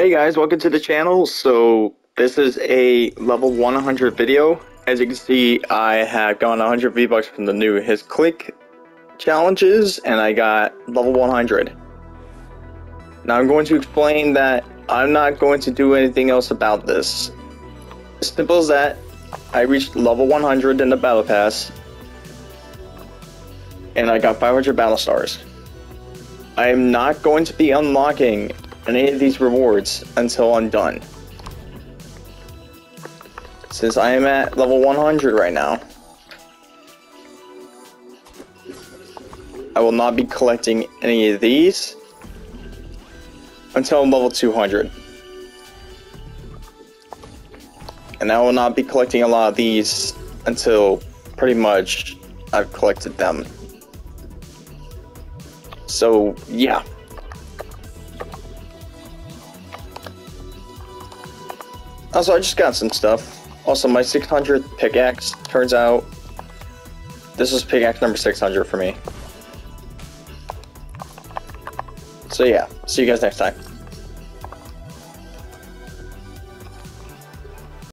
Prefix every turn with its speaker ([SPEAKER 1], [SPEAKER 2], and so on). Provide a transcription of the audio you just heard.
[SPEAKER 1] Hey guys, welcome to the channel. So this is a level 100 video. As you can see, I have gotten 100 V-Bucks from the new His Click challenges, and I got level 100. Now I'm going to explain that I'm not going to do anything else about this. Simple as that, I reached level 100 in the Battle Pass, and I got 500 Battle Stars. I am not going to be unlocking any of these rewards until I'm done. Since I am at level 100 right now, I will not be collecting any of these until I'm level 200. And I will not be collecting a lot of these until pretty much I've collected them. So, yeah. Also, I just got some stuff. Also, my 600 pickaxe turns out this is pickaxe number 600 for me. So yeah, see you guys next time.